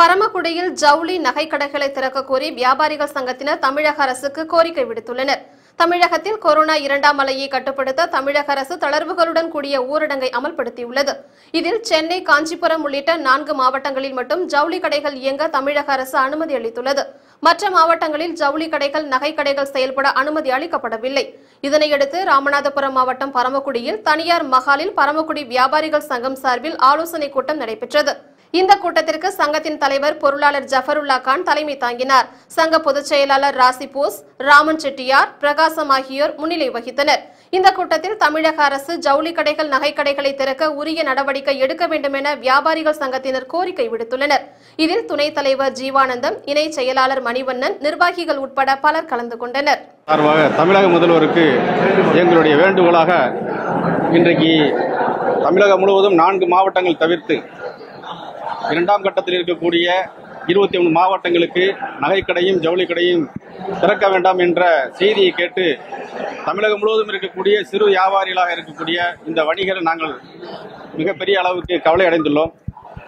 பரமக்குடியில் ஜவுளி நகைக்கடைகளை திறக்க கோரி வியாபாரிகள் சங்கத்தினர் தமிழக அரசுக்கு கோரிக்கை விடுத்துள்ளனர். தமிழகத்தில் கொரோனா இரண்டாம் அலையை கட்டுப்படுத்த தமிழக அரசு தளர்வுகளுடன் கூடிய ஊரடங்கை அமல்படுத்தியுள்ளது. இதில் சென்னை காஞ்சிபுரம் உள்ளிட்ட நான்கு மாவட்டங்களில் மட்டும் ஜவுளி கடைகள் இயங்க தமிழக அரசு அனுமதி அளித்துள்ளது. மற்ற மாவட்டங்களில் ஜவுளி கடைகள் நகைக்கடைகள் செயல்பட அனுமதி அளிக்கப்படவில்லை. இதனையடுத்து ராமநாதபுரம் மாவட்டம் பரமக்குடியில் தனியார் மகாலில் பரமக்குடி வியாபாரிகள் சங்கம் சார்பில் ஆலோசனைக் கூட்டம் நடைபெற்றது. இந்த கூட்டத்திற்கு சங்கத்தின் தலைவர் பொருளாளர் ஜஃபருல்லா கான் தலைமை தாங்கினார். சங்க பொதுச் செயலாளர் ராசி போஸ் ராமன் செட்டியார் பிரகாசம் ஆகியோர் முன்னிலை வகித்தனர். இந்த கூட்டத்தில் தமிழக அரசு ஜவுளி கடைகள் நகைக்கடைகளை திறக்க உரிய நடவடிக்கை எடுக்க வேண்டும் என வியாபாரிகள் சங்கத்தினர் கோரிக்கை விடுத்துள்ளனர். இதில் துணைத் தலைவர் ஜீவானந்தம் இணை செயலாளர் மணிவண்ணன் நிர்வாகிகள் உட்பட பலர் கலந்து கொண்டனர். சார்பாக தமிழக முதல்வருக்கு எங்களுடைய வேண்டுகோளாக இன்றைக்கு தமிழகம் முழுவதும் நான்கு மாவட்டங்கள் தவிர்த்து இரண்டாம் கட்டத்தில் இருக்கக்கூடிய இருபத்தி மூணு மாவட்டங்களுக்கு நகைக்கடையும் ஜவுளி கடையும் திறக்க வேண்டாம் என்ற செய்தியை கேட்டு தமிழகம் முழுவதும் இருக்கக்கூடிய சிறு வியாபாரிகளாக இருக்கக்கூடிய இந்த வணிகரை நாங்கள் மிகப்பெரிய அளவுக்கு கவலை அடைந்துள்ளோம்.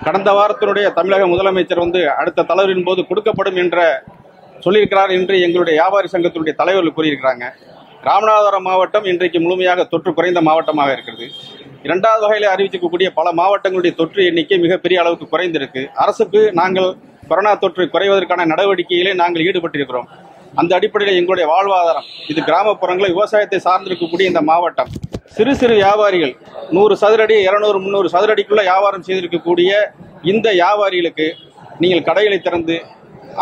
கடந்த வாரத்தினுடைய தமிழக முதலமைச்சர் வந்து அடுத்த தளர்வின் போது கொடுக்கப்படும் என்ற சொல்லியிருக்கிறார் என்று எங்களுடைய வியாபாரி சங்கத்தினுடைய தலைவர்கள் கூறியிருக்கிறாங்க. ராமநாதபுரம் மாவட்டம் இன்றைக்கு முழுமையாக தொற்று குறைந்த மாவட்டமாக இருக்கிறது. இரண்டாவது வகையில் அறிவிச்சிக்கக்கூடிய பல மாவட்டங்களுடைய தொற்று எண்ணிக்கை மிகப்பெரிய அளவுக்கு குறைந்திருக்கு. அரசுக்கு நாங்கள் கொரோனா தொற்று குறைவதற்கான நடவடிக்கையிலே நாங்கள் ஈடுபட்டிருக்கிறோம். அந்த அடிப்படையில் எங்களுடைய வாழ்வாதாரம் இது கிராமப்புறங்களில் விவசாயத்தை சார்ந்திருக்கக்கூடிய இந்த மாவட்டம். சிறு சிறு வியாபாரிகள் நூறு சதுரடி இருநூறு முந்நூறு சதுரடிக்குள்ள வியாபாரம் செய்திருக்கக்கூடிய இந்த வியாபாரிகளுக்கு நீங்கள் கடைகளை திறந்து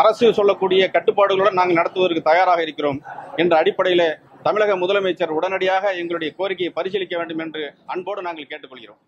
அரசு சொல்லக்கூடிய கட்டுப்பாடுகளுடன் நாங்கள் நடத்துவதற்கு தயாராக இருக்கிறோம் என்ற அடிப்படையில் தமிழக முதலமைச்சர் உடனடியாக எங்களுடைய கோரிக்கையை பரிசீலிக்க வேண்டும் என்று அன்போடு நாங்கள் கேட்டுக்கொள்கிறோம்.